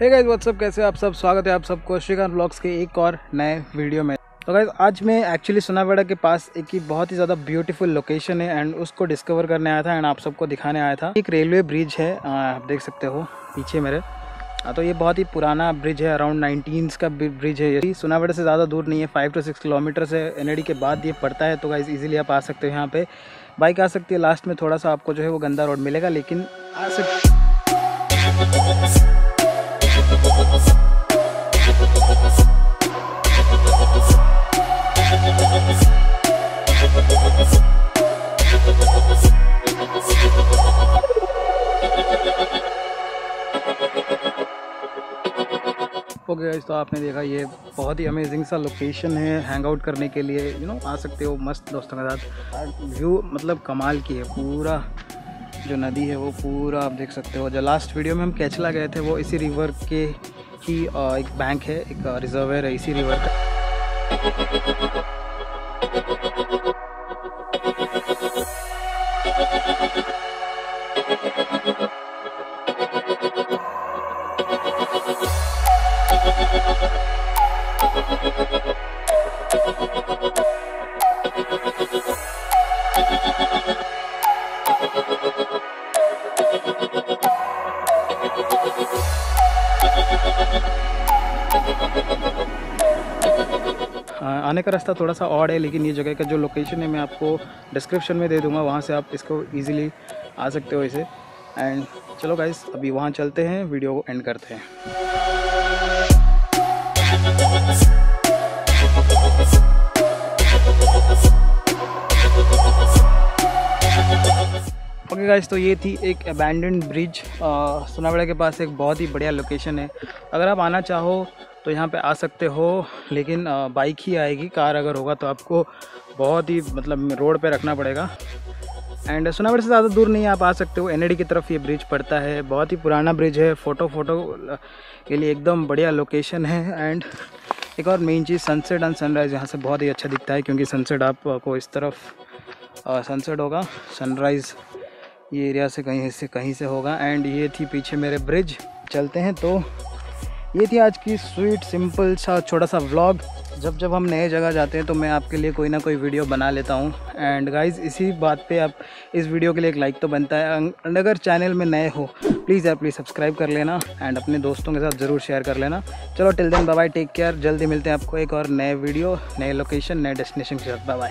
Hey guys what's up कैसे आप सब? स्वागत है आप सबको श्रीकांत ब्लॉग्स के एक और नए वीडियो में। तो गाइस आज मैं एक्चुअली सोनावाड़ा के पास एक ही बहुत ही ज़्यादा ब्यूटीफुल लोकेशन है एंड उसको डिस्कवर करने आया था एंड आप सबको दिखाने आया था। एक रेलवे ब्रिज है आप देख सकते हो, पीछे मेरे। तो ये बहुत ही पुराना ब्रिज है अराउंड नाइनटीन का ब्रिज है ये। सोनावाड़ा से ज़्यादा दूर नहीं है फाइव टू सिक्स किलोमीटर से एन के बाद ये पड़ता है तो गाइज़ इजीली आप आ सकते हो यहाँ पे। बाइक आ सकती है लास्ट में थोड़ा सा आपको जो है वो गंदा रोड मिलेगा, लेकिन आ सकते ओके गाइस तो आपने देखा ये बहुत ही अमेजिंग सा लोकेशन है हैंग आउट करने के लिए यू you नो know, आ सकते हो मस्त दोस्तों के साथ। व्यू मतलब कमाल की है पूरा जो नदी है वो पूरा आप देख सकते हो। जो लास्ट वीडियो में हम कैचला गए थे, वो इसी रिवर के ही एक बैंक है, एक रिजर्वेयर है, इसी रिवर का। आने का रास्ता थोड़ा सा ऑड है, लेकिन ये जगह का जो लोकेशन है, मैं आपको डिस्क्रिप्शन में दे दूँगा, वहाँ से आप इसको ईज़िली आ सकते हो इसे। एंड चलो गाइस अभी वहाँ चलते हैं वीडियो को एंड करते हैं। ओके गाइस तो ये थी एक अबैंडन ब्रिज सोनावाड़ा के पास एक बहुत ही बढ़िया लोकेशन है। अगर आप आना चाहो तो यहाँ पे आ सकते हो, लेकिन बाइक ही आएगी कार अगर होगा तो आपको बहुत ही मतलब रोड पे रखना पड़ेगा। एंड सोनावड़ से ज़्यादा दूर नहीं आप आ सकते हो एन की तरफ़ ये ब्रिज पड़ता है। बहुत ही पुराना ब्रिज है फ़ोटो फ़ोटो के लिए एकदम बढ़िया लोकेशन है। एंड एक और मेन चीज़ सनसेट एंड सनराइज़ यहाँ से बहुत ही अच्छा दिखता है, क्योंकि सनसेट आपको इस तरफ़ सनसेट होगा। सनराइज़ ये एरिया से कहीं से कहीं से होगा। एंड ये थी पीछे मेरे ब्रिज चलते हैं तो ये थी आज की स्वीट सिंपल सा, छोटा सा व्लॉग जब जब हम नए जगह जाते हैं तो मैं आपके लिए कोई ना कोई वीडियो बना लेता हूँ। एंड गाइज़ इसी बात पे आप, इस वीडियो के लिए एक लाइक तो बनता है। एंड अगर चैनल में नए हो प्लीज़ यार प्लीज़ सब्सक्राइब कर लेना। एंड अपने दोस्तों के साथ ज़रूर शेयर कर लेना। चलो till then bye take care जल्दी मिलते हैं आपको एक और नए वीडियो नए लोकेशन नए डेस्टिनेशन के साथ। बाय